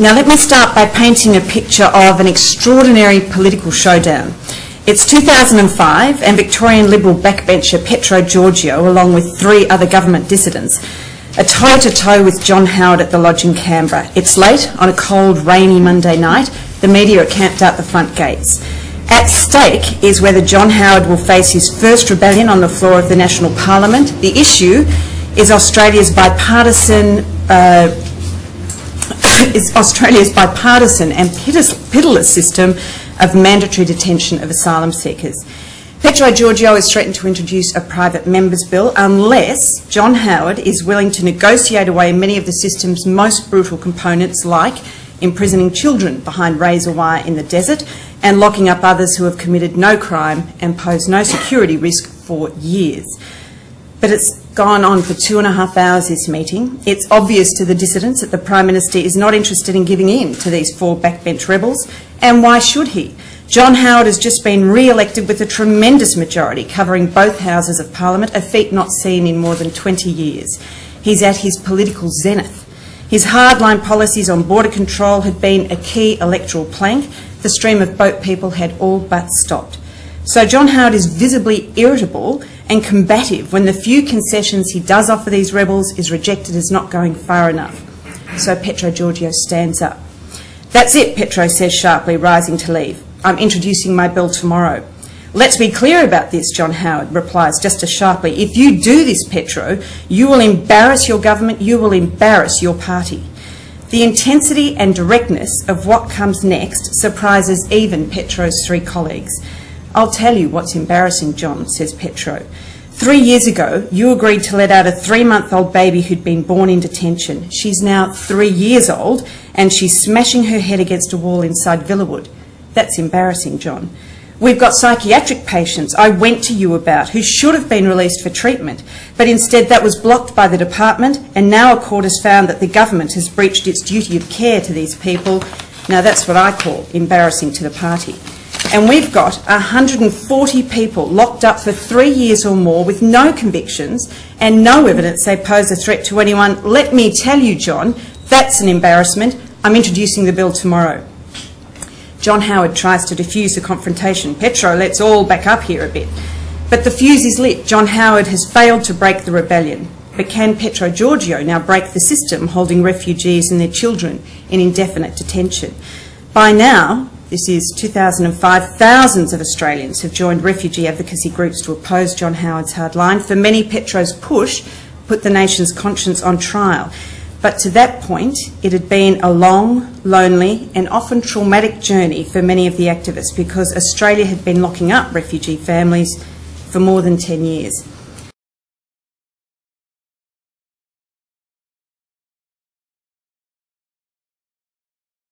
Now, let me start by painting a picture of an extraordinary political showdown. It's 2005, and Victorian Liberal backbencher Petro Georgiou, along with three other government dissidents, are toe to toe with John Howard at the Lodge in Canberra. It's late on a cold, rainy Monday night. The media are camped out the front gates. At stake is whether John Howard will face his first rebellion on the floor of the National Parliament. The issue is Australia's bipartisan uh, is Australia's bipartisan and pitiless system of mandatory detention of asylum seekers. Petro Georgiou is threatened to introduce a private members bill unless John Howard is willing to negotiate away many of the system's most brutal components like imprisoning children behind razor wire in the desert and locking up others who have committed no crime and pose no security risk for years. But it's gone on for two and a half hours, this meeting. It's obvious to the dissidents that the Prime Minister is not interested in giving in to these four backbench rebels, and why should he? John Howard has just been re-elected with a tremendous majority covering both Houses of Parliament, a feat not seen in more than 20 years. He's at his political zenith. His hardline policies on border control had been a key electoral plank. The stream of boat people had all but stopped. So John Howard is visibly irritable and combative when the few concessions he does offer these rebels is rejected as not going far enough. So Petro Georgiou stands up. That's it, Petro says sharply, rising to leave. I'm introducing my bill tomorrow. Let's be clear about this, John Howard replies just as sharply. If you do this, Petro, you will embarrass your government, you will embarrass your party. The intensity and directness of what comes next surprises even Petro's three colleagues. I'll tell you what's embarrassing, John, says Petro. Three years ago, you agreed to let out a three-month-old baby who'd been born in detention. She's now three years old, and she's smashing her head against a wall inside Villawood. That's embarrassing, John. We've got psychiatric patients I went to you about who should have been released for treatment, but instead that was blocked by the department, and now a court has found that the government has breached its duty of care to these people. Now that's what I call embarrassing to the party and we've got 140 people locked up for three years or more with no convictions and no evidence they pose a threat to anyone, let me tell you, John, that's an embarrassment. I'm introducing the bill tomorrow. John Howard tries to diffuse the confrontation. Petro, let's all back up here a bit. But the fuse is lit. John Howard has failed to break the rebellion. But can Petro Georgiou now break the system holding refugees and their children in indefinite detention? By now, this is 2005. Thousands of Australians have joined refugee advocacy groups to oppose John Howard's hard line. For many, Petro's push put the nation's conscience on trial. But to that point, it had been a long, lonely and often traumatic journey for many of the activists because Australia had been locking up refugee families for more than 10 years.